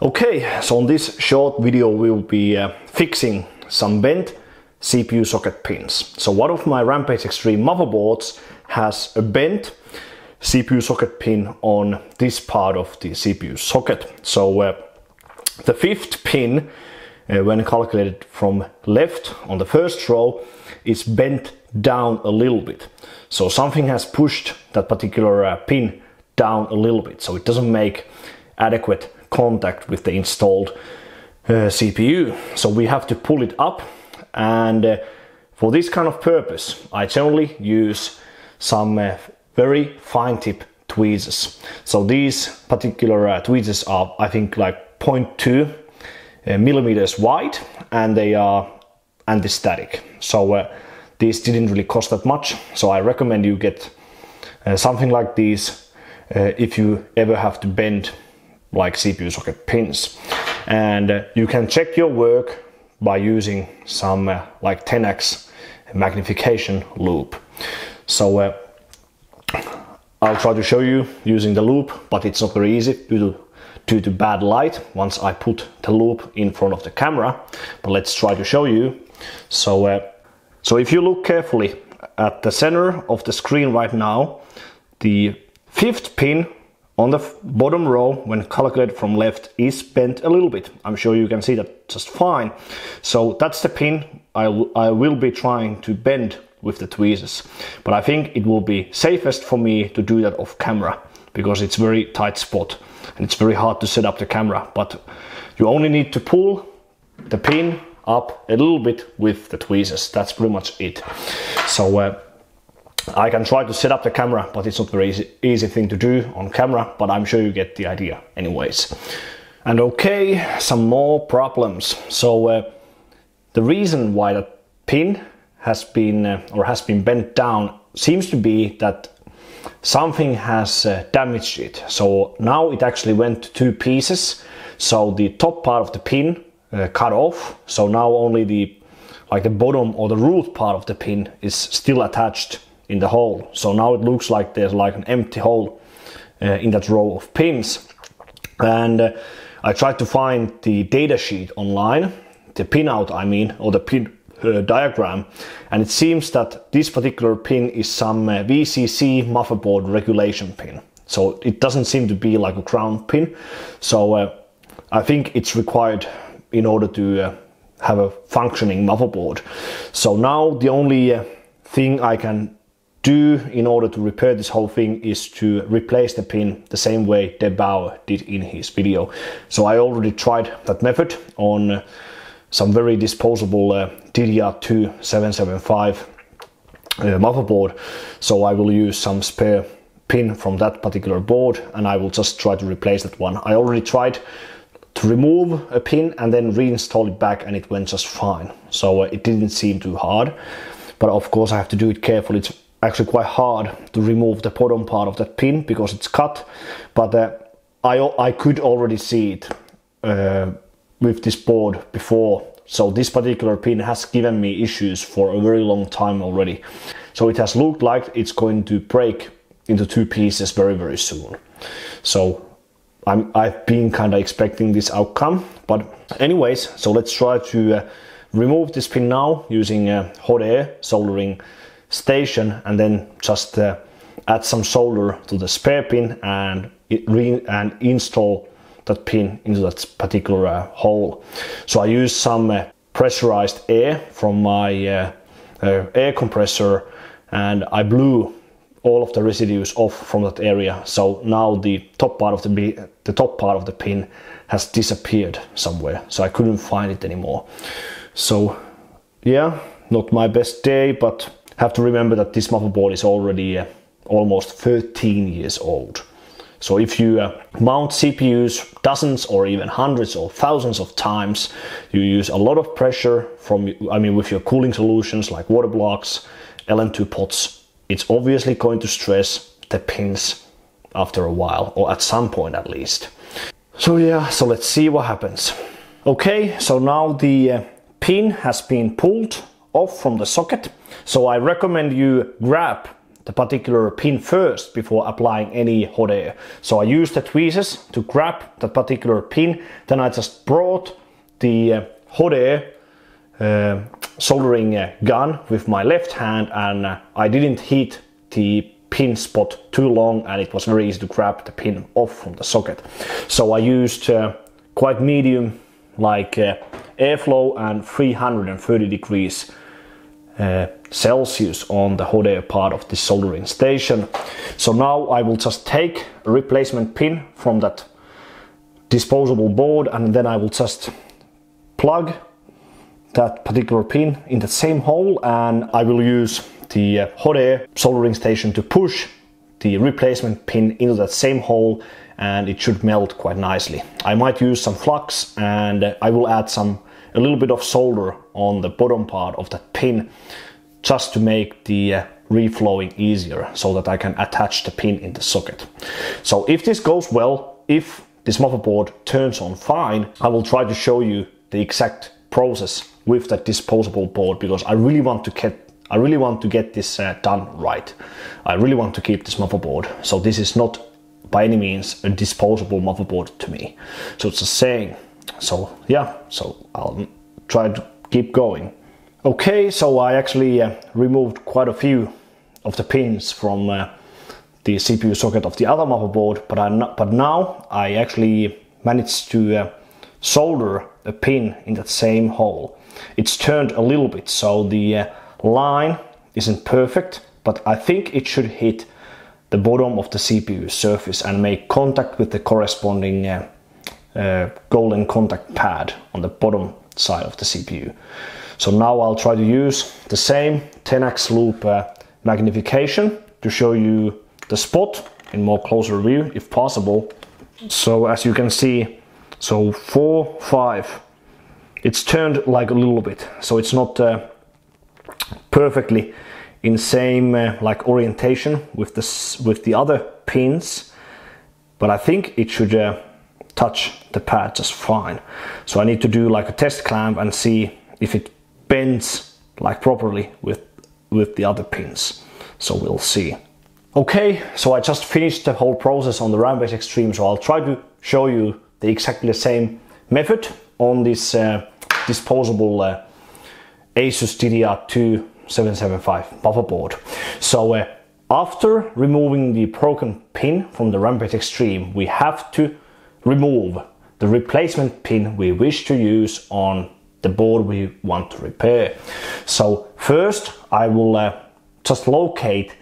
Okay, so on this short video we will be uh, fixing some bent CPU socket pins. So one of my Rampage Extreme motherboards has a bent CPU socket pin on this part of the CPU socket. So uh, the fifth pin, uh, when calculated from left on the first row, is bent down a little bit. So something has pushed that particular uh, pin down a little bit, so it doesn't make adequate contact with the installed uh, CPU. So we have to pull it up and uh, for this kind of purpose I generally use some uh, very fine tip tweezers. So these particular uh, tweezers are I think like 0.2 uh, millimeters wide and they are anti-static. So uh, these didn't really cost that much so I recommend you get something like these if you ever have to bend like CPU socket pins. And uh, you can check your work by using some uh, like 10x magnification loupe. So uh, I'll try to show you using the loupe, but it's not very easy due to, due to bad light once I put the loupe in front of the camera. But let's try to show you. So, uh, so if you look carefully at the center of the screen right now, the fifth pin on the bottom row when calculated from left is bent a little bit. I'm sure you can see that just fine. So that's the pin I, I will be trying to bend with the tweezers. But I think it will be safest for me to do that off camera because it's very tight spot and it's very hard to set up the camera. But you only need to pull the pin up a little bit with the tweezers. That's pretty much it. So uh, I can try to set up the camera, but it's not very easy, easy thing to do on camera, but I'm sure you get the idea anyways. And okay, some more problems. So uh, the reason why the pin has been uh, or has been bent down seems to be that something has uh, damaged it. So now it actually went to two pieces. So the top part of the pin uh, cut off. So now only the like the bottom or the root part of the pin is still attached in the hole. So now it looks like there's like an empty hole uh, in that row of pins. And uh, I tried to find the data sheet online, the pinout I mean, or the pin uh, diagram, and it seems that this particular pin is some uh, VCC motherboard regulation pin. So it doesn't seem to be like a ground pin. So uh, I think it's required in order to uh, have a functioning motherboard. So now the only thing I can do in order to repair this whole thing is to replace the pin the same way der8auer did in his video. So I already tried that method on uh, some very disposable uh, DDR2 775 uh, motherboard. So I will use some spare pin from that particular board and I will just try to replace that one. I already tried to remove a pin and then reinstall it back and it went just fine. So uh, it didn't seem too hard. But of course I have to do it carefully. It's actually quite hard to remove the bottom part of that pin because it's cut but uh, I, I could already see it uh, with this board before. So this particular pin has given me issues for a very long time already. So it has looked like it's going to break into two pieces very very soon. So I'm, I've been kind of expecting this outcome but anyways so let's try to uh, remove this pin now using uh, hot air soldering station and then just uh, add some solder to the spare pin and and install that pin into that particular uh, hole. So I use some uh, pressurized air from my uh, uh, air compressor and I blew all of the residues off from that area. So now the top part of the the top part of the pin has disappeared somewhere. So I couldn't find it anymore. So yeah, not my best day, but have to remember that this motherboard is already uh, almost 13 years old. So if you uh, mount CPUs dozens or even hundreds or thousands of times, you use a lot of pressure from, I mean, with your cooling solutions like water blocks, LN2 pots, it's obviously going to stress the pins after a while, or at some point at least. So yeah, so let's see what happens. Okay, so now the uh, pin has been pulled off from the socket. So I recommend you grab the particular pin first before applying any hot air. So I used the tweezers to grab that particular pin, then I just brought the uh, hot air uh, soldering uh, gun with my left hand and uh, I didn't hit the pin spot too long and it was very easy to grab the pin off from the socket. So I used uh, quite medium like uh, airflow and 330 degrees uh, Celsius on the hot air part of the soldering station. So now I will just take a replacement pin from that disposable board and then I will just plug that particular pin in the same hole and I will use the uh, hot air soldering station to push the replacement pin into that same hole and it should melt quite nicely. I might use some flux and I will add some a little bit of solder on the bottom part of that pin just to make the uh, reflowing easier so that I can attach the pin in the socket. So if this goes well, if this motherboard turns on fine, I will try to show you the exact process with that disposable board because I really want to get I really want to get this uh, done right. I really want to keep this motherboard. So this is not by any means a disposable motherboard to me. So it's a saying. So yeah, so I'll try to keep going. Okay, so I actually uh, removed quite a few of the pins from uh, the CPU socket of the other motherboard, but I but now I actually managed to uh, solder a pin in that same hole. It's turned a little bit, so the uh, line isn't perfect, but I think it should hit the bottom of the CPU surface and make contact with the corresponding uh, golden contact pad on the bottom side of the CPU. So now I'll try to use the same 10x loupe uh, magnification to show you the spot in more closer view if possible. So as you can see, so 4, 5, it's turned like a little bit, so it's not uh, perfectly in same uh, like orientation with the, with the other pins, but I think it should uh, touch the pad just fine. So I need to do like a test clamp and see if it bends like properly with, with the other pins. So we'll see. Okay, so I just finished the whole process on the Rampage Extreme, so I'll try to show you the exactly the same method on this uh, disposable uh, Asus DDR2 775 board. So uh, after removing the broken pin from the Rampage Extreme, we have to remove the replacement pin we wish to use on the board we want to repair. So first I will uh, just locate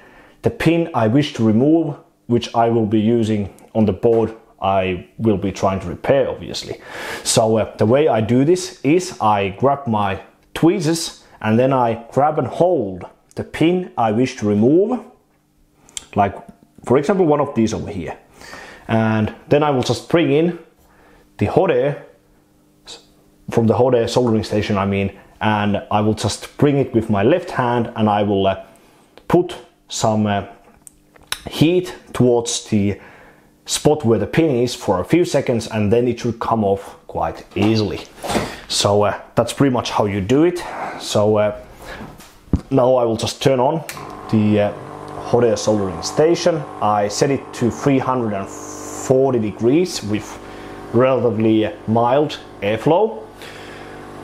the pin I wish to remove, which I will be using on the board I will be trying to repair obviously. So uh, the way I do this is I grab my tweezers and then I grab and hold the pin I wish to remove, like for example one of these over here and then I will just bring in the hot air from the hot air soldering station I mean and I will just bring it with my left hand and I will uh, put some uh, heat towards the spot where the pin is for a few seconds and then it should come off quite easily. So uh, that's pretty much how you do it. So uh, now I will just turn on the uh, hot air soldering station. I set it to 340 40 degrees with relatively mild airflow.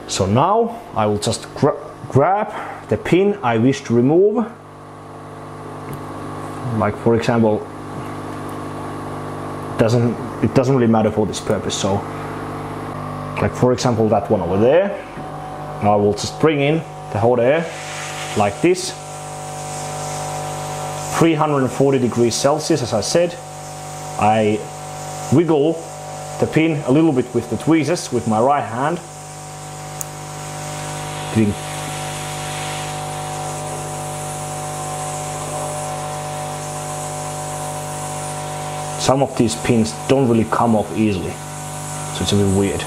So now I will just gra grab the pin I wish to remove. Like for example, doesn't it doesn't really matter for this purpose. So like for example that one over there. I will just bring in the hot air like this 340 degrees Celsius as I said I wiggle the pin a little bit with the tweezers with my right hand. Getting some of these pins don't really come off easily so it's a bit weird.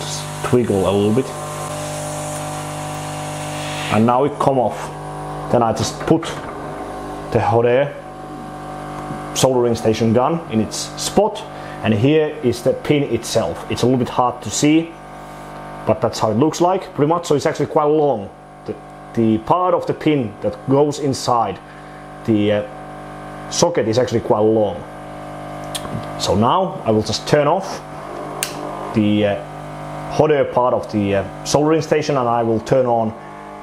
Just twiggle a little bit. And now it come off. Then I just put the hot air soldering station gun in its spot and here is the pin itself. It's a little bit hard to see but that's how it looks like pretty much so it's actually quite long the, the part of the pin that goes inside the uh, socket is actually quite long. So now I will just turn off the uh, hotter part of the uh, soldering station and I will turn on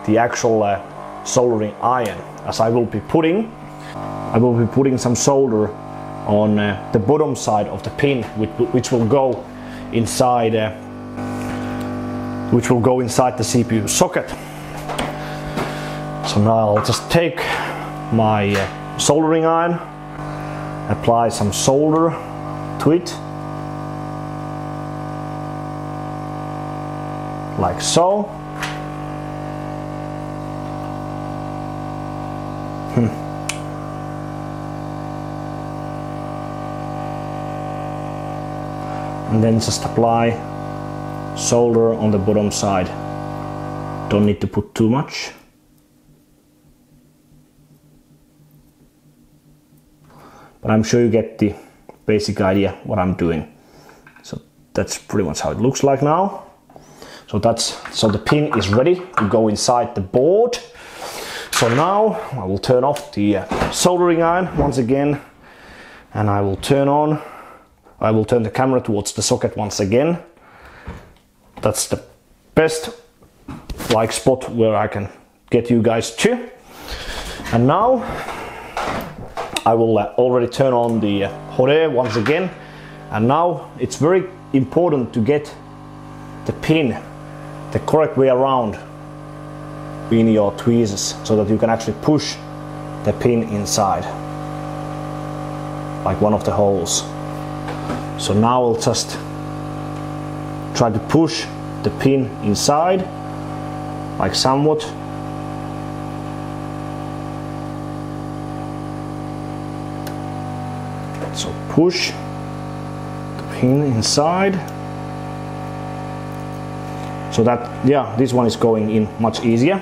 the actual uh, soldering iron as I will be putting I will be putting some solder on uh, the bottom side of the pin which, which will go inside uh, which will go inside the CPU socket. So now I'll just take my uh, soldering iron apply some solder to it. Like so and then just apply solder on the bottom side. Don't need to put too much. But I'm sure you get the basic idea what I'm doing. So that's pretty much how it looks like now. So that's so the pin is ready to go inside the board. So now I will turn off the uh, soldering iron once again and I will turn on I will turn the camera towards the socket once again. That's the best like spot where I can get you guys to. And now I will uh, already turn on the uh, hot air once again. And now it's very important to get the pin the correct way around in your tweezers so that you can actually push the pin inside like one of the holes. So now I'll just try to push the pin inside like somewhat. So push the pin inside. So that yeah this one is going in much easier.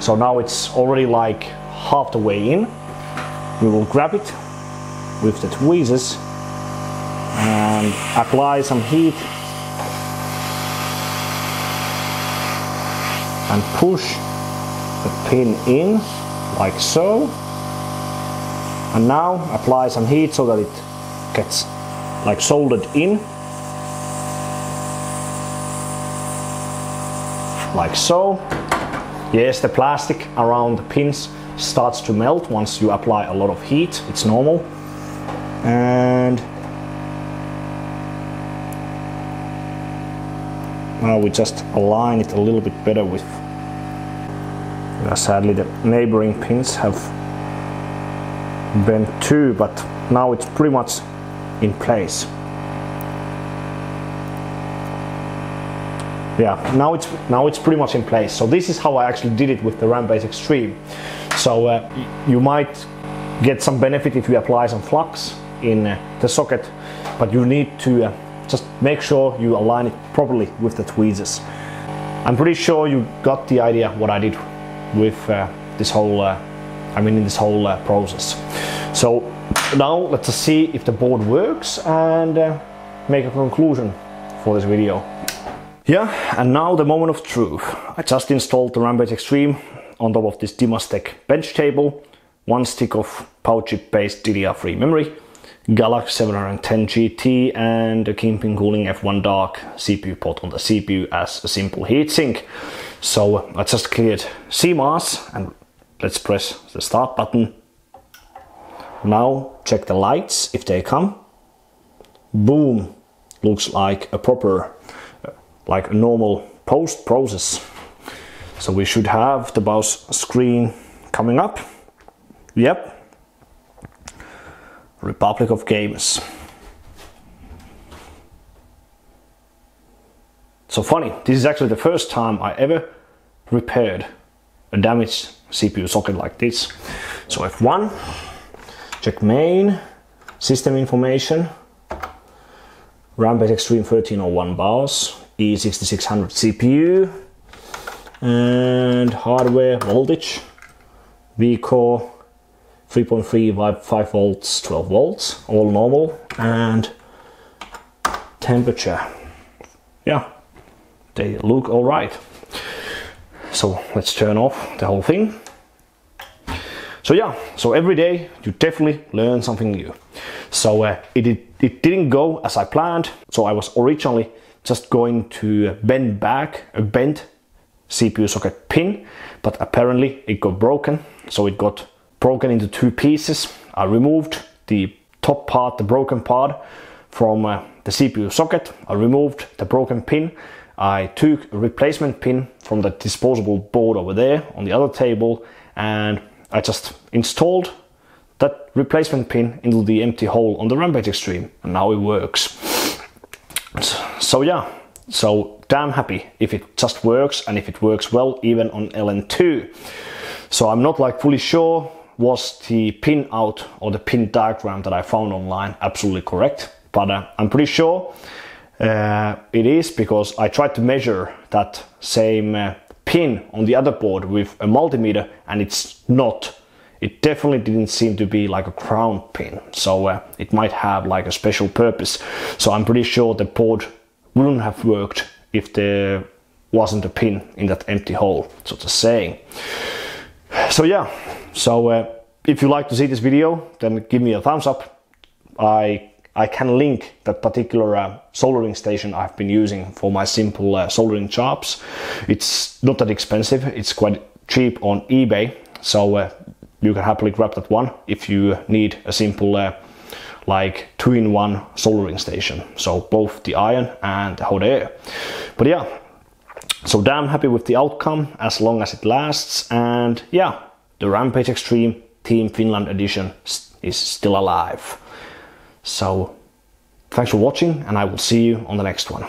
So now it's already like half the way in. We will grab it with the tweezers and apply some heat and push the pin in like so. And now apply some heat so that it gets like soldered in. Like so. Yes the plastic around the pins starts to melt once you apply a lot of heat. It's normal. And Now we just align it a little bit better with sadly the neighboring pins have bent too but now it's pretty much in place. Yeah now it's now it's pretty much in place. So this is how I actually did it with the Rampage Extreme. So uh, you might get some benefit if you apply some flux in uh, the socket but you need to uh, just make sure you align it properly with the tweezers. I'm pretty sure you got the idea what I did with uh, this whole, uh, I mean in this whole uh, process. So now let's see if the board works and uh, make a conclusion for this video. Yeah, and now the moment of truth. I just installed the Rampage Extreme on top of this Dimastech bench table, one stick of power chip based DDR3 memory, Galaxy 710 GT and a Kingpin Cooling F1 Dark CPU pot on the CPU as a simple heatsink. So I just cleared CMOS and let's press the start button. Now check the lights if they come. Boom, looks like a proper, uh, like a normal post process. So we should have the BIOS screen coming up. Yep, Republic of Gamers. So funny, this is actually the first time I ever repaired a damaged CPU socket like this. So F1, check main, system information, Rampage Extreme 1301 BIOS, E6600 CPU, and hardware voltage, VCore 3.3 by 5 volts 12 volts all normal and temperature yeah they look all right So let's turn off the whole thing. So yeah, so every day you definitely learn something new. So uh, it, it, it didn't go as I planned. So I was originally just going to bend back a bent CPU socket pin, but apparently it got broken. So it got broken into two pieces. I removed the top part, the broken part from uh, the CPU socket. I removed the broken pin. I took a replacement pin from the disposable board over there on the other table and I just installed that replacement pin into the empty hole on the Rampage Extreme and now it works. So yeah, so damn happy if it just works and if it works well even on LN2. So I'm not like fully sure was the pin out or the pin diagram that I found online absolutely correct, but uh, I'm pretty sure uh, it is because I tried to measure that same uh, pin on the other board with a multimeter and it's not. It definitely didn't seem to be like a ground pin, so uh, it might have like a special purpose. So I'm pretty sure the board wouldn't have worked if there wasn't a pin in that empty hole, so to say. So yeah, so uh, if you like to see this video, then give me a thumbs up. I I can link that particular uh, soldering station I've been using for my simple uh, soldering jobs. It's not that expensive, it's quite cheap on eBay, so uh, you can happily grab that one if you need a simple uh, like two-in-one soldering station. So both the iron and the hot air. But yeah, so damn happy with the outcome as long as it lasts and yeah, the Rampage Extreme Team Finland edition is still alive. So thanks for watching and I will see you on the next one.